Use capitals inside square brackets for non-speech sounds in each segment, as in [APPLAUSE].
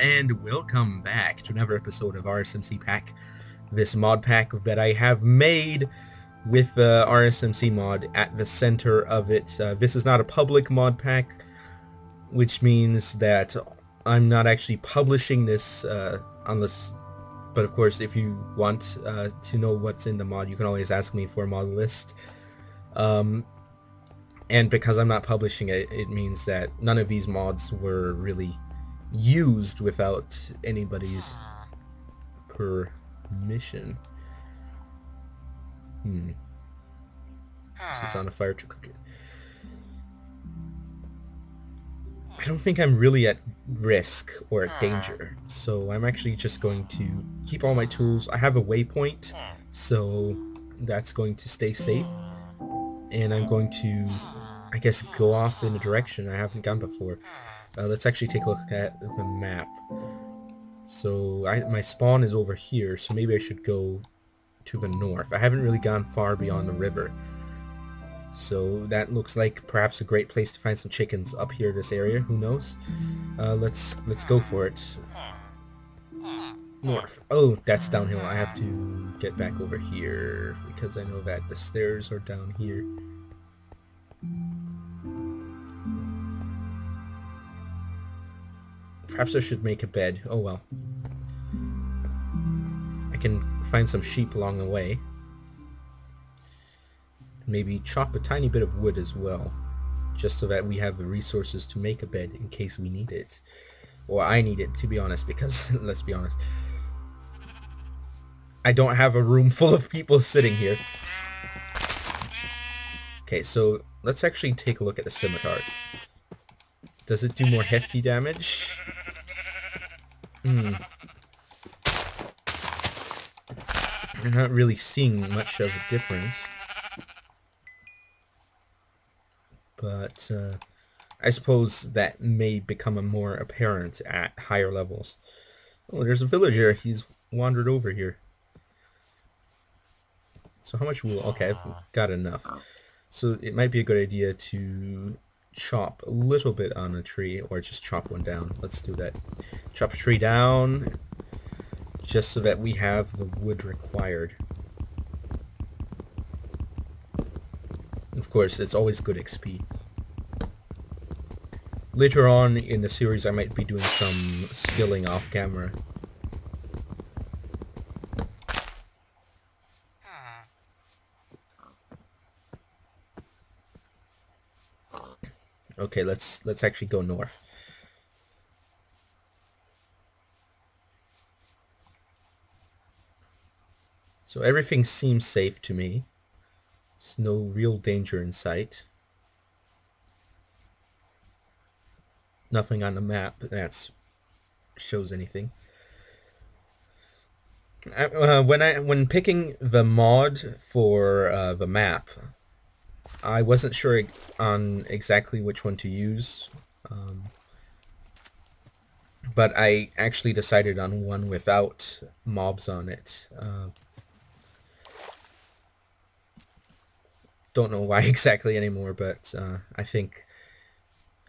and welcome back to another episode of RSMC Pack. This mod pack that I have made with the RSMC mod at the center of it. Uh, this is not a public mod pack, which means that I'm not actually publishing this uh, unless... But of course, if you want uh, to know what's in the mod, you can always ask me for a mod list. Um, and because I'm not publishing it, it means that none of these mods were really used without anybody's permission. Hmm. Is this on a fire to cook it? I don't think I'm really at risk or at danger, so I'm actually just going to keep all my tools. I have a waypoint, so that's going to stay safe. And I'm going to, I guess, go off in a direction I haven't gone before. Uh, let's actually take a look at the map. So I, my spawn is over here, so maybe I should go to the north. I haven't really gone far beyond the river. So that looks like perhaps a great place to find some chickens up here this area, who knows? Uh, let's let's go for it. North. Oh, that's downhill. I have to get back over here because I know that the stairs are down here. Perhaps I should make a bed. Oh well. I can find some sheep along the way. Maybe chop a tiny bit of wood as well. Just so that we have the resources to make a bed in case we need it. Or I need it, to be honest, because, [LAUGHS] let's be honest. I don't have a room [LAUGHS] full of people sitting here. Okay, so let's actually take a look at the scimitar. Does it do more hefty damage? Hmm. I'm not really seeing much of a difference. But uh, I suppose that may become a more apparent at higher levels. Oh, there's a villager. He's wandered over here. So how much wool? Okay, I've got enough. So it might be a good idea to chop a little bit on a tree or just chop one down. Let's do that. Chop a tree down just so that we have the wood required. Of course, it's always good XP. Later on in the series, I might be doing some skilling off camera. Okay, let's let's actually go north. So everything seems safe to me. There's no real danger in sight. Nothing on the map that shows anything. Uh, when I when picking the mod for uh, the map, I wasn't sure on exactly which one to use, um, but I actually decided on one without mobs on it. Uh, don't know why [LAUGHS] exactly anymore, but uh, I think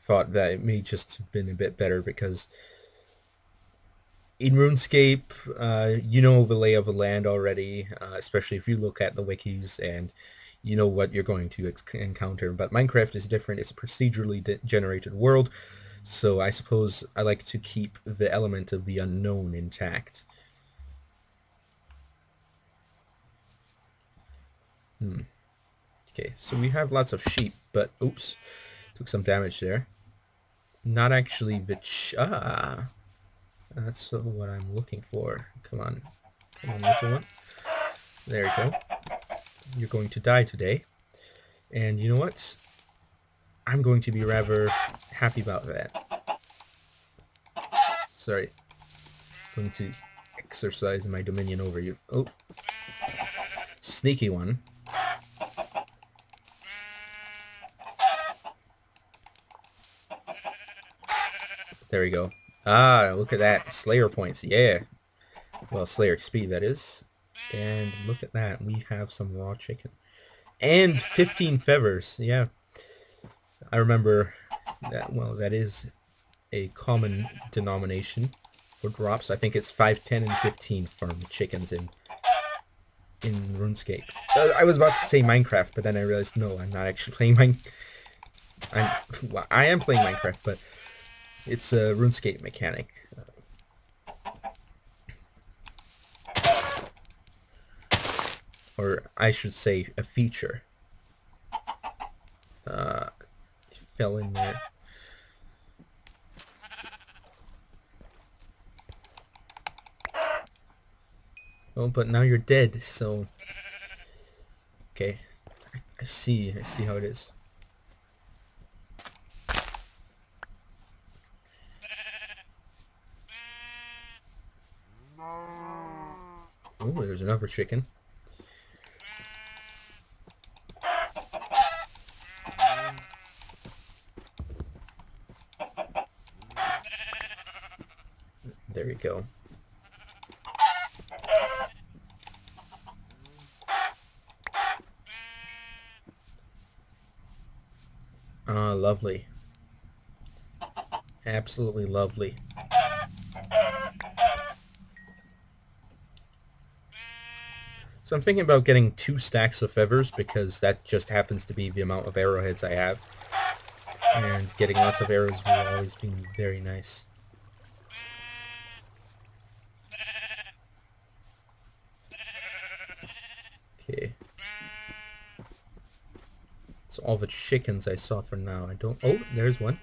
thought that it may just have been a bit better because in RuneScape, uh, you know the lay of the land already, uh, especially if you look at the wikis and you know what you're going to encounter. But Minecraft is different. It's a procedurally generated world. So I suppose I like to keep the element of the unknown intact. Hmm. Okay, so we have lots of sheep, but oops, took some damage there. Not actually the ch ah, that's what I'm looking for. Come on, come on, little one. There you go you're going to die today. And you know what? I'm going to be rather happy about that. Sorry. I'm going to exercise my dominion over you. Oh. Sneaky one. There we go. Ah, look at that. Slayer points. Yeah. Well, Slayer speed, that is. And look at that, we have some raw chicken. And 15 feathers, yeah. I remember that, well, that is a common denomination for drops. I think it's 5, 10, and 15 from chickens in in RuneScape. Uh, I was about to say Minecraft, but then I realized no, I'm not actually [LAUGHS] playing Mine. I'm well, I am playing Minecraft, but it's a RuneScape mechanic. Or I should say a feature. Uh, fell in there. Oh, but now you're dead, so... Okay. I see, I see how it is. Oh, there's another chicken. There we go. Ah, lovely. Absolutely lovely. So I'm thinking about getting two stacks of feathers because that just happens to be the amount of arrowheads I have. And getting lots of arrows will always be very nice. Okay. That's all the chickens I saw for now. I don't... Oh, there's one.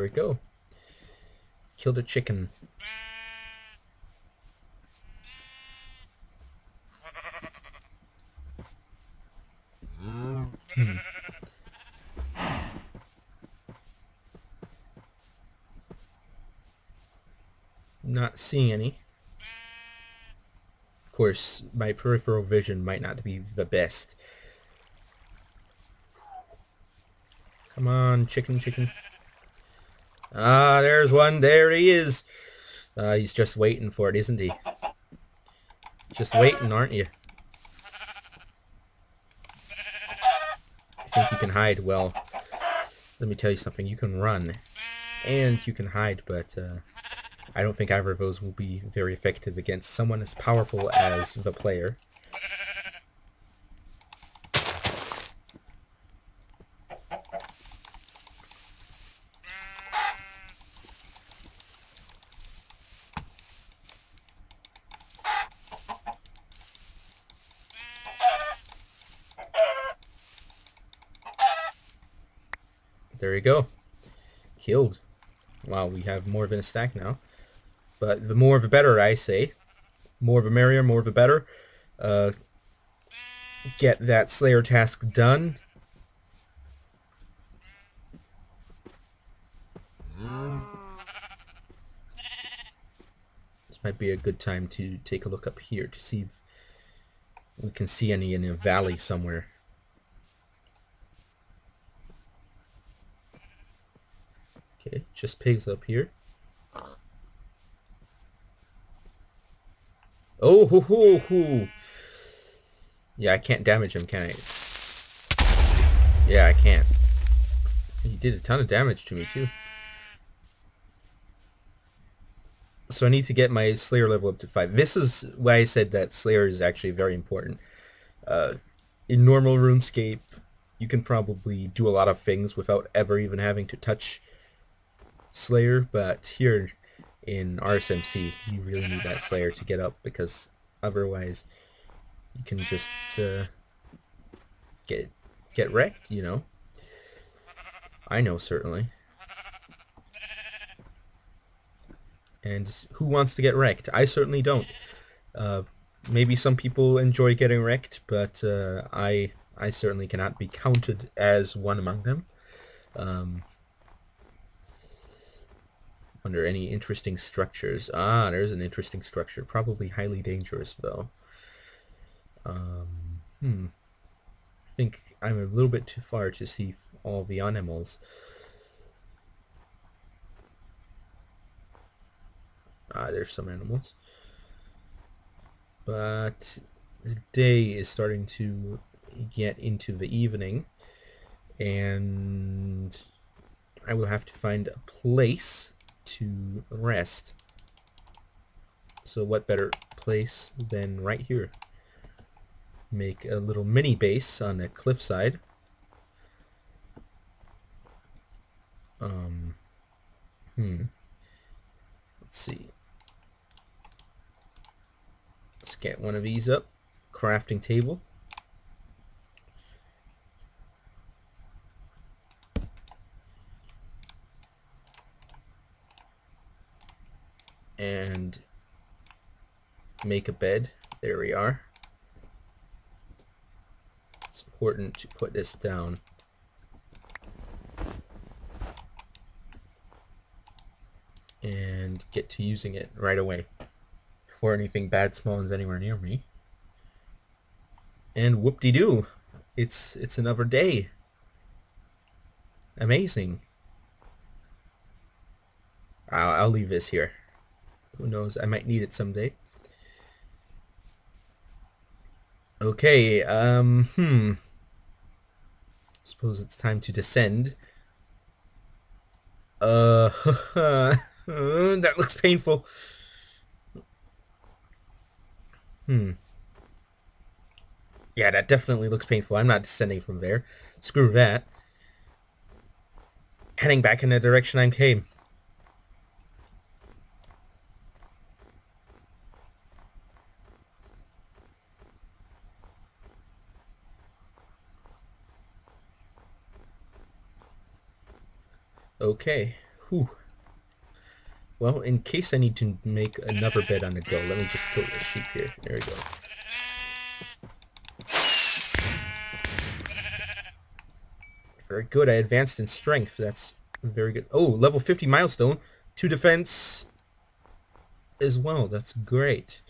There we go. Killed a chicken. Hmm. Not seeing any. Of course, my peripheral vision might not be the best. Come on, chicken, chicken. Ah, there's one. There he is. Uh, he's just waiting for it, isn't he? Just waiting, aren't you? I think you can hide. Well, let me tell you something. You can run, and you can hide, but uh, I don't think either of those will be very effective against someone as powerful as the player. There you go. Killed. Wow, we have more than a stack now. But the more of the better, I say. More of a merrier, more of a better. Uh, get that Slayer task done. This might be a good time to take a look up here to see if we can see any in a valley somewhere. Okay, just pigs up here. Oh, hoo, hoo, hoo. Yeah, I can't damage him, can I? Yeah, I can't. He did a ton of damage to me, too. So I need to get my Slayer level up to 5. This is why I said that Slayer is actually very important. Uh, in normal RuneScape, you can probably do a lot of things without ever even having to touch Slayer, but here in RSMC, you really need that Slayer to get up because otherwise you can just uh, get get wrecked, you know. I know, certainly. And who wants to get wrecked? I certainly don't. Uh, maybe some people enjoy getting wrecked, but uh, I I certainly cannot be counted as one among them. Um, under any interesting structures. Ah, there's an interesting structure. Probably highly dangerous, though. Um, hmm. I think I'm a little bit too far to see all the animals. Ah, there's some animals. But the day is starting to get into the evening and I will have to find a place to rest. So what better place than right here? Make a little mini base on a cliffside. Um, hmm. Let's see. Let's get one of these up. Crafting table. and make a bed. There we are. It's important to put this down. And get to using it right away before anything bad spawns anywhere near me. And whoop-de-doo! It's, it's another day. Amazing. I'll, I'll leave this here. Who knows? I might need it someday. Okay, um, hmm. Suppose it's time to descend. Uh, [LAUGHS] that looks painful. Hmm. Yeah, that definitely looks painful. I'm not descending from there. Screw that. Heading back in the direction I came. Okay. Whew. Well, in case I need to make another bed on the go, let me just kill the sheep here. There we go. Very good. I advanced in strength. That's very good. Oh, level 50 milestone. Two defense as well. That's great.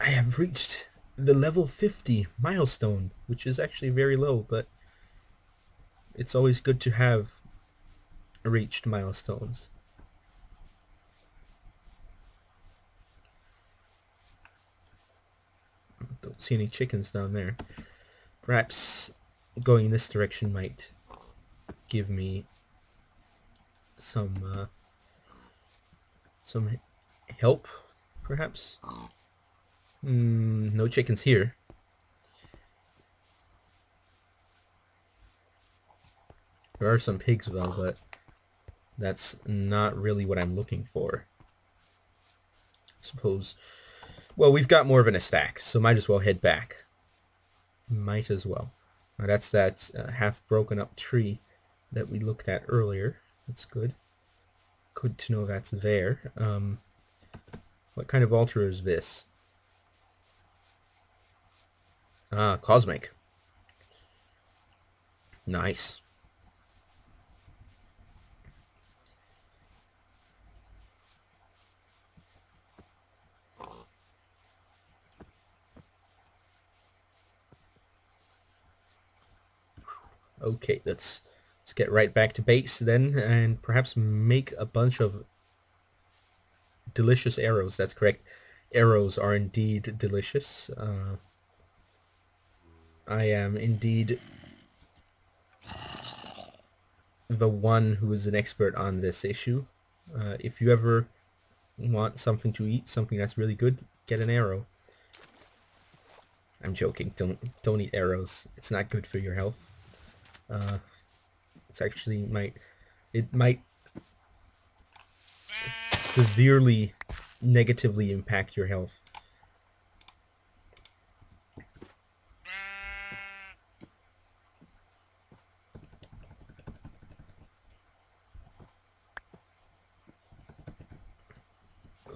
I have reached the level 50 milestone, which is actually very low, but it's always good to have reached milestones. Don't see any chickens down there. Perhaps going in this direction might give me some uh, some help, perhaps. Mm, no chickens here. There are some pigs though, but that's not really what I'm looking for. I Suppose. Well, we've got more of a stack, so might as well head back. Might as well. Now that's that uh, half broken up tree that we looked at earlier. That's good. Good to know that's there. Um, what kind of altar is this? Ah, cosmic. Nice. Okay, let's let's get right back to base then, and perhaps make a bunch of delicious arrows. That's correct. Arrows are indeed delicious. Uh, I am indeed the one who is an expert on this issue. Uh, if you ever want something to eat, something that's really good, get an arrow. I'm joking. Don't don't eat arrows. It's not good for your health. Uh, it's actually might it might severely negatively impact your health.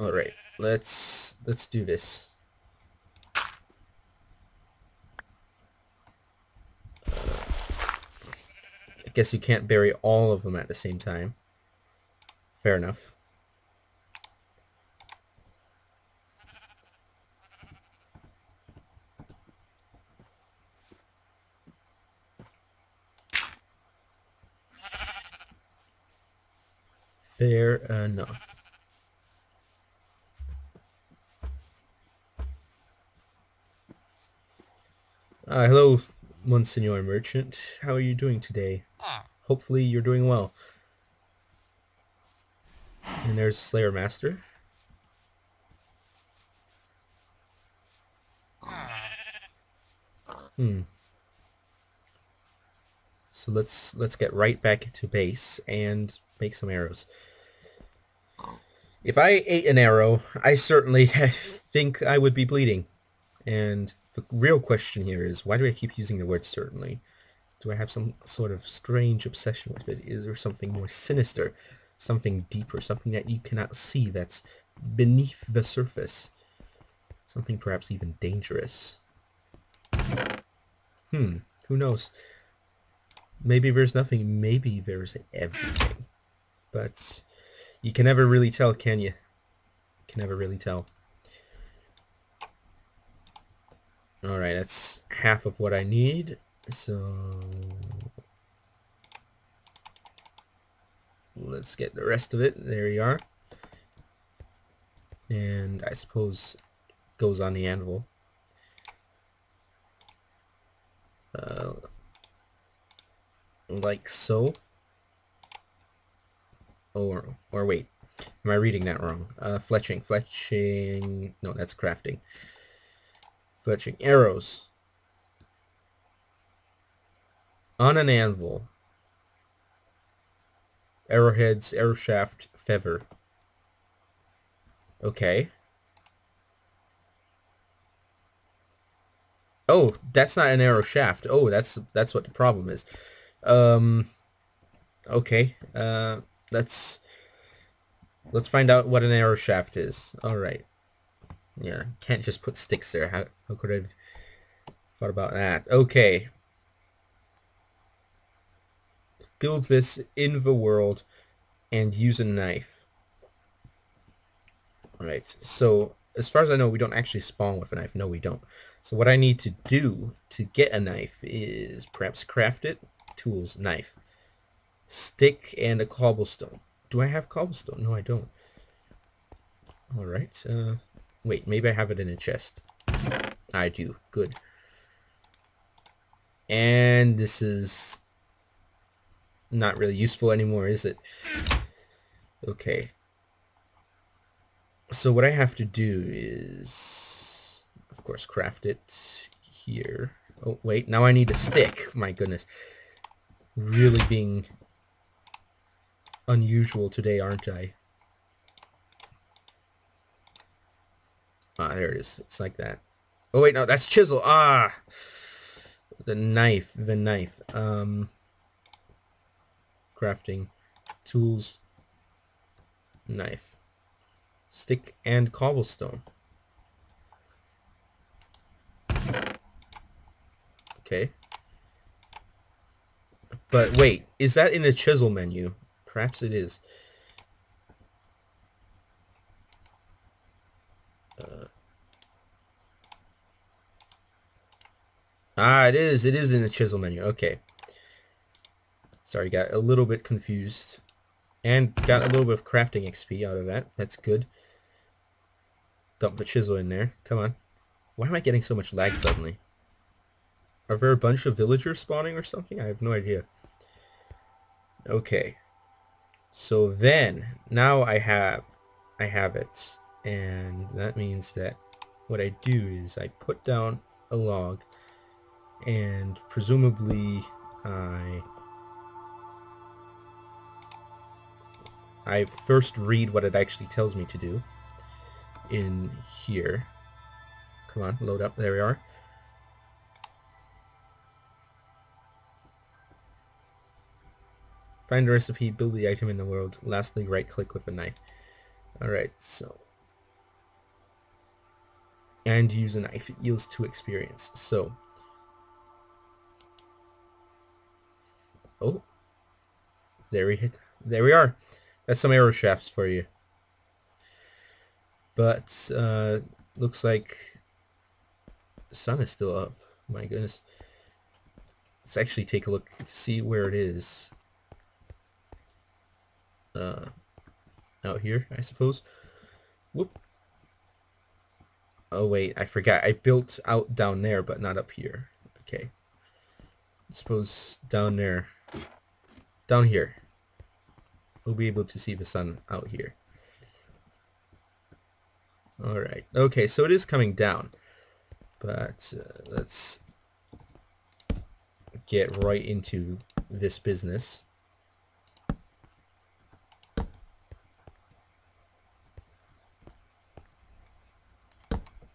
All right, let's let's do this. Guess you can't bury all of them at the same time. Fair enough. Fair enough. Uh, hello, Monsignor Merchant. How are you doing today? Hopefully you're doing well. And there's Slayer Master. Hmm. So let's let's get right back to base and make some arrows. If I ate an arrow, I certainly [LAUGHS] think I would be bleeding. And the real question here is, why do I keep using the word certainly? Do I have some sort of strange obsession with it? Is there something more sinister, something deeper, something that you cannot see that's beneath the surface? Something perhaps even dangerous? Hmm, who knows? Maybe there's nothing, maybe there's everything. But you can never really tell, can you? you can never really tell. Alright, that's half of what I need. So... Let's get the rest of it. There you are. And I suppose goes on the anvil. Uh, like so. Or, or wait, am I reading that wrong? Uh, fletching, fletching, no, that's crafting. Fletching, arrows. On an anvil. Arrowheads, arrow shaft, feather. Okay. Oh, that's not an arrow shaft. Oh, that's that's what the problem is. Um, okay. Uh, let's let's find out what an arrow shaft is. All right. Yeah, can't just put sticks there. How, how could I have thought about that? Okay. Build this in the world and use a knife. Alright, so as far as I know, we don't actually spawn with a knife. No, we don't. So what I need to do to get a knife is perhaps craft it. Tools, knife. Stick and a cobblestone. Do I have cobblestone? No, I don't. Alright. Uh, wait, maybe I have it in a chest. I do. Good. And this is not really useful anymore, is it? Okay. So what I have to do is, of course, craft it here. Oh, wait, now I need a stick. My goodness. Really being unusual today, aren't I? Ah, there it is. It's like that. Oh, wait, no, that's chisel. Ah! The knife, the knife. Um, crafting, tools, knife stick and cobblestone. Okay. But wait, is that in the chisel menu? Perhaps it is. Uh, ah, it is. It is in the chisel menu. Okay. Sorry, got a little bit confused. And got a little bit of crafting XP out of that. That's good. Dump the chisel in there. Come on. Why am I getting so much lag suddenly? Are there a bunch of villagers spawning or something? I have no idea. Okay. So then, now I have, I have it. And that means that what I do is I put down a log and presumably I I first read what it actually tells me to do in here. Come on, load up. There we are. Find a recipe, build the item in the world. Lastly, right click with a knife. Alright, so. And use a knife. It yields two experience. So. Oh. There we hit. There we are. That's some arrow shafts for you. But uh, looks like sun is still up. My goodness. Let's actually take a look to see where it is. Uh, out here, I suppose. Whoop. Oh wait, I forgot. I built out down there, but not up here. Okay. I suppose down there. Down here. We'll be able to see the sun out here. Alright. Okay, so it is coming down. But uh, let's get right into this business.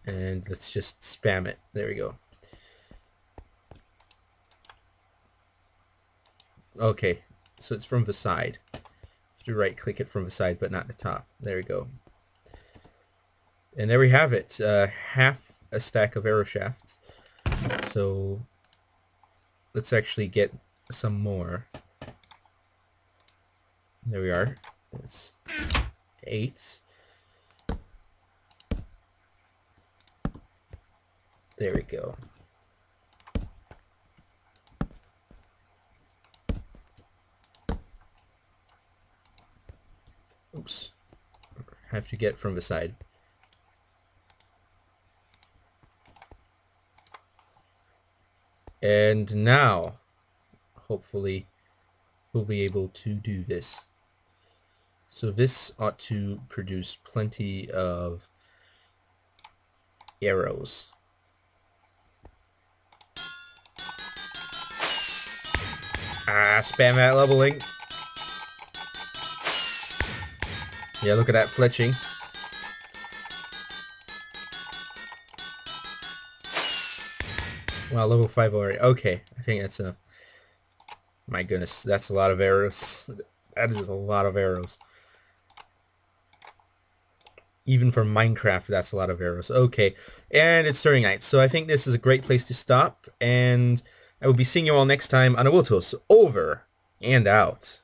And let's just spam it. There we go. Okay, so it's from the side. To right click it from the side, but not the top. There we go. And there we have it. Uh, half a stack of arrow shafts. So let's actually get some more. There we are. It's eight. There we go. Oops. Have to get from the side. And now, hopefully, we'll be able to do this. So this ought to produce plenty of arrows. Ah, spam that leveling. Yeah, look at that fletching. Wow, level 5 already. Okay, I think that's enough. My goodness, that's a lot of arrows. That is a lot of arrows. Even for Minecraft, that's a lot of arrows. Okay, and it's starting night, so I think this is a great place to stop, and I will be seeing you all next time on Anavultus. Over and out.